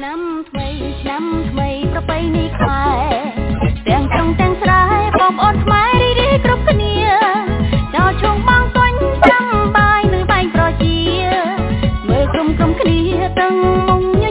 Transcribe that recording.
ឆ្នាំថ្មីឆ្នាំថ្មីប្រពៃណីខ្មែរទាំងក្រុងទាំងស្រែបងប្អូនខ្មែររីរាយគ្រប់គ្នាចោលឈុំបងកញ្ចាំបាយនៅបែងប្រជាមើលក្រុមក្រុមគ្នាទាំងមុំញ